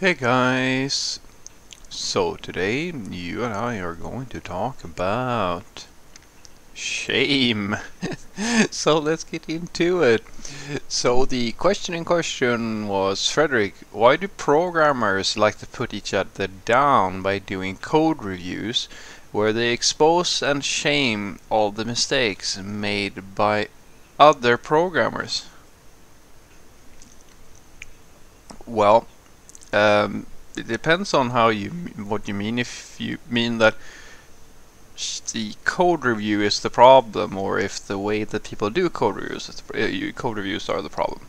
Hey guys! So today you and I are going to talk about shame. so let's get into it. So the question in question was Fredrik, why do programmers like to put each other down by doing code reviews where they expose and shame all the mistakes made by other programmers? Well, um, it depends on how you what you mean. If you mean that the code review is the problem, or if the way that people do code reviews, uh, code reviews are the problem.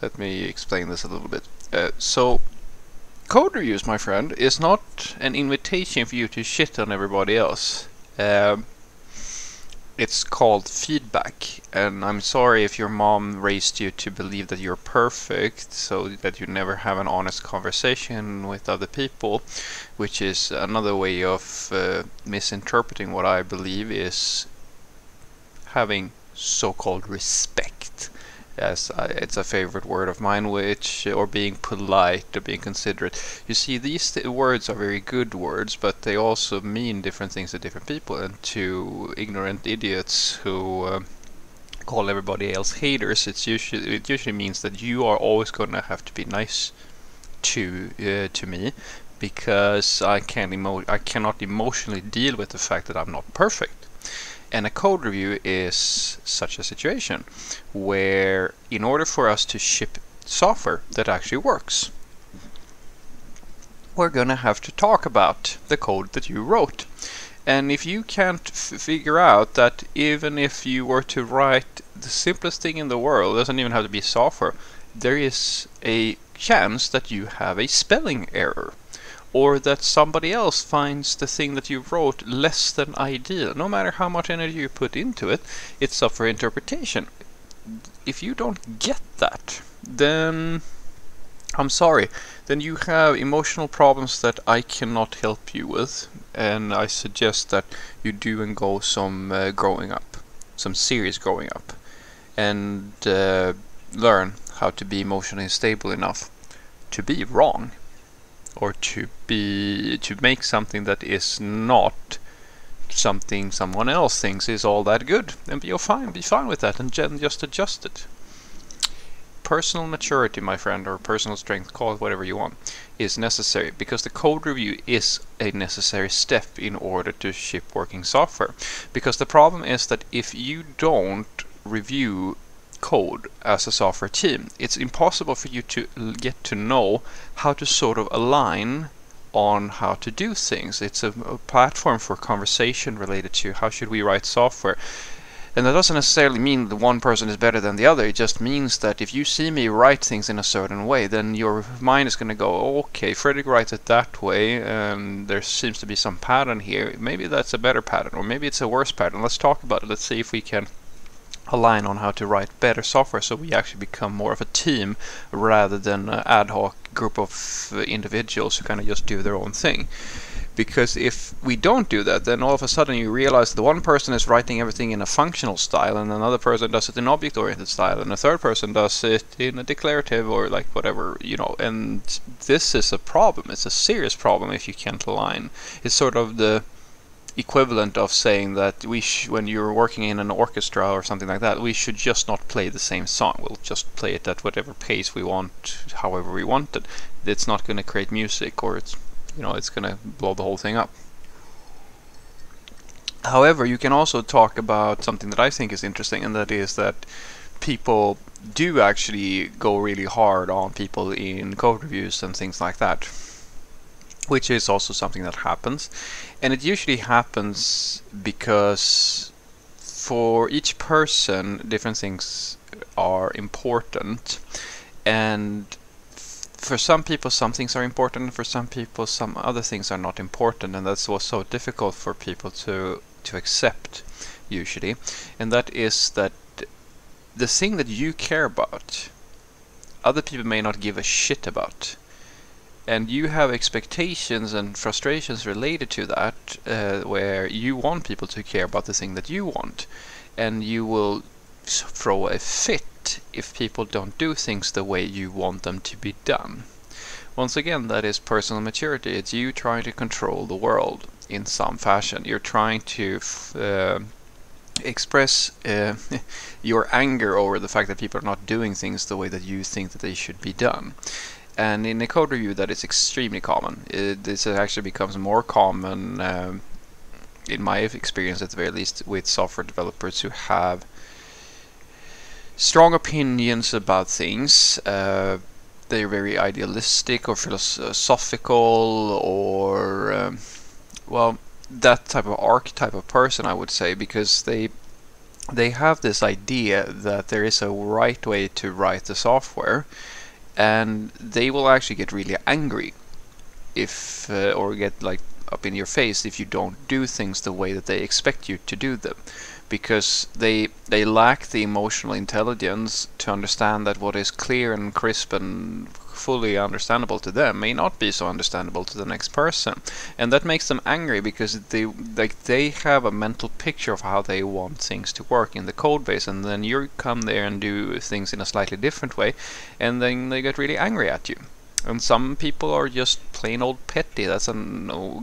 Let me explain this a little bit. Uh, so, code reviews, my friend, is not an invitation for you to shit on everybody else. Um, it's called feedback and I'm sorry if your mom raised you to believe that you're perfect so that you never have an honest conversation with other people which is another way of uh, misinterpreting what I believe is having so-called respect Yes, it's a favorite word of mine, which, or being polite, or being considerate. You see, these th words are very good words, but they also mean different things to different people. And to ignorant idiots who uh, call everybody else haters, it's usually it usually means that you are always going to have to be nice to uh, to me because I can't emo I cannot emotionally deal with the fact that I'm not perfect. And a code review is such a situation where in order for us to ship software that actually works, we're going to have to talk about the code that you wrote. And if you can't figure out that even if you were to write the simplest thing in the world, doesn't even have to be software, there is a chance that you have a spelling error or that somebody else finds the thing that you wrote less than ideal. No matter how much energy you put into it, it's up for interpretation. If you don't get that, then I'm sorry. Then you have emotional problems that I cannot help you with, and I suggest that you do and go some uh, growing up, some serious growing up, and uh, learn how to be emotionally stable enough to be wrong or to be to make something that is not something someone else thinks is all that good and be fine be fine with that and just adjust it personal maturity my friend or personal strength call it whatever you want is necessary because the code review is a necessary step in order to ship working software because the problem is that if you don't review code as a software team. It's impossible for you to get to know how to sort of align on how to do things. It's a, a, platform for conversation related to how should we write software. And that doesn't necessarily mean that one person is better than the other. It just means that if you see me write things in a certain way, then your mind is going to go, okay, Fredrik writes it that way, and there seems to be some pattern here. Maybe that's a better pattern, or maybe it's a worse pattern. Let's talk about it. Let's see if we can align on how to write better software so we actually become more of a team rather than an ad hoc group of individuals who kind of just do their own thing. Because if we don't do that, then all of a sudden you realize the one person is writing everything in a functional style, and another person does it in object-oriented style, and a third person does it in a declarative or like whatever, you know. And this is a problem. It's a serious problem if you can't align. It's sort of the equivalent of saying that we when you're working in an orchestra or something like that, we should just not play the same song. We'll just play it at whatever pace we want, however we want it. It's not going to create music, or it's you know it's going to blow the whole thing up. However, you can also talk about something that I think is interesting, and that is that people do actually go really hard on people in code reviews and things like that which is also something that happens. And it usually happens because for each person, different things are important. And for some people, some things are important. For some people, some other things are not important. And that's what's so difficult for people to, to accept, usually. And that is that the thing that you care about, other people may not give a shit about and you have expectations and frustrations related to that uh, where you want people to care about the thing that you want and you will throw a fit if people don't do things the way you want them to be done Once again, that is personal maturity. It's you trying to control the world in some fashion. You're trying to uh, express uh, your anger over the fact that people are not doing things the way that you think that they should be done. And in a code review, that is extremely common. It, this actually becomes more common, um, in my experience at the very least, with software developers who have strong opinions about things. Uh, they're very idealistic or philosophical or um, well that type of archetype of person I would say because they they have this idea that there is a right way to write the software and they will actually get really angry if uh, or get like up in your face if you don't do things the way that they expect you to do them. Because they they lack the emotional intelligence to understand that what is clear and crisp and fully understandable to them may not be so understandable to the next person. And that makes them angry because they like they have a mental picture of how they want things to work in the code base. And then you come there and do things in a slightly different way and then they get really angry at you and some people are just plain old petty. That's a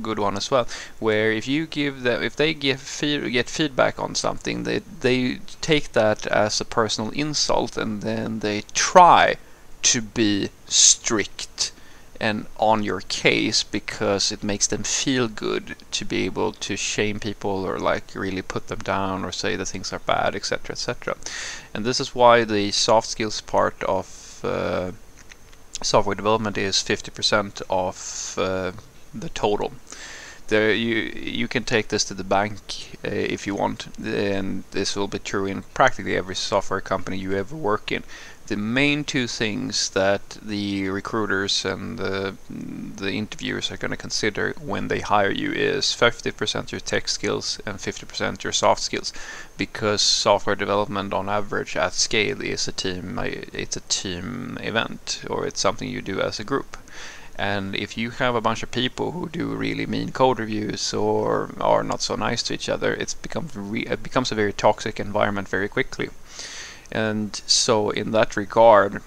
good one as well. Where if you give them, if they give get feedback on something, they they take that as a personal insult, and then they try to be strict and on your case because it makes them feel good to be able to shame people or like really put them down or say that things are bad, etc., etc. And this is why the soft skills part of uh, software development is 50% of uh, the total. There, you you can take this to the bank uh, if you want, and this will be true in practically every software company you ever work in. The main two things that the recruiters and the, the interviewers are going to consider when they hire you is 50% your tech skills and 50% your soft skills because software development on average at scale is a team it's a team event or it's something you do as a group and if you have a bunch of people who do really mean code reviews or are not so nice to each other it becomes it becomes a very toxic environment very quickly. And so in that regard,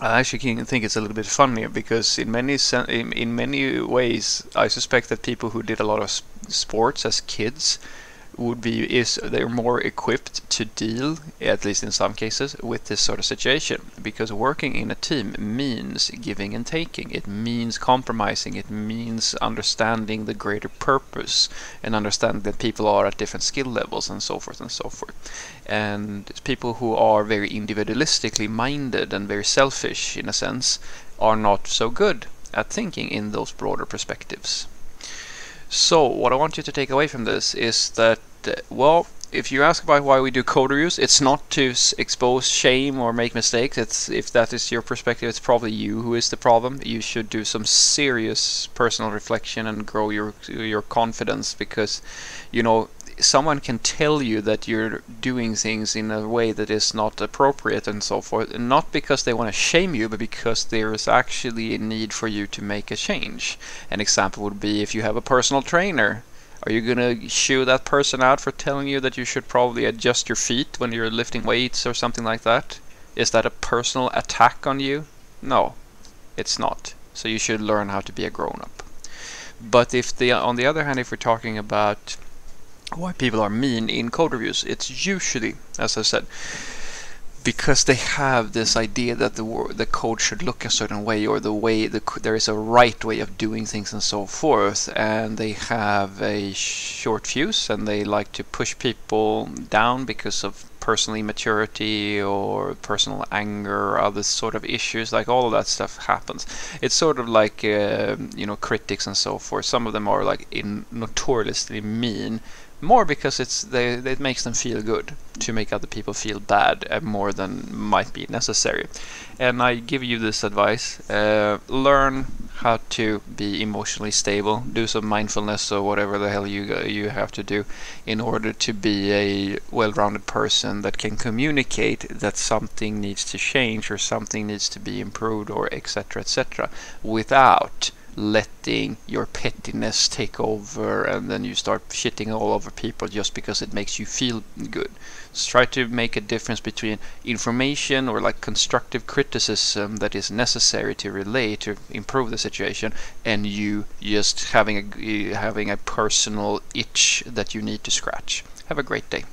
I actually think it's a little bit funny because in many in, in many ways, I suspect that people who did a lot of sports as kids would be is they're more equipped to deal, at least in some cases, with this sort of situation. Because working in a team means giving and taking. It means compromising. It means understanding the greater purpose and understanding that people are at different skill levels and so forth and so forth. And people who are very individualistically minded and very selfish in a sense are not so good at thinking in those broader perspectives. So, what I want you to take away from this is that, well, if you ask about why we do code reviews, it's not to expose shame or make mistakes. It's if that is your perspective, it's probably you who is the problem. You should do some serious personal reflection and grow your your confidence because, you know, someone can tell you that you're doing things in a way that is not appropriate and so forth, and not because they want to shame you, but because there is actually a need for you to make a change. An example would be if you have a personal trainer. Are you going to shoo that person out for telling you that you should probably adjust your feet when you're lifting weights or something like that? Is that a personal attack on you? No, it's not. So you should learn how to be a grown up. But if the on the other hand, if we're talking about why people are mean in code reviews. It's usually, as I said, because they have this idea that the the code should look a certain way or the way the, there is a right way of doing things and so forth and they have a short fuse and they like to push people down because of personal immaturity or personal anger or other sort of issues like all of that stuff happens. It's sort of like uh, you know critics and so forth. Some of them are like in notoriously mean more because it's they, it makes them feel good to make other people feel bad uh, more than might be necessary. And I give you this advice: uh, learn how to be emotionally stable. Do some mindfulness or whatever the hell you you have to do in order to be a well-rounded person that can communicate that something needs to change or something needs to be improved or etc. etc. without letting your pettiness take over and then you start shitting all over people just because it makes you feel good. So try to make a difference between information or like constructive criticism that is necessary to relay to improve the situation and you just having a having a personal itch that you need to scratch. Have a great day.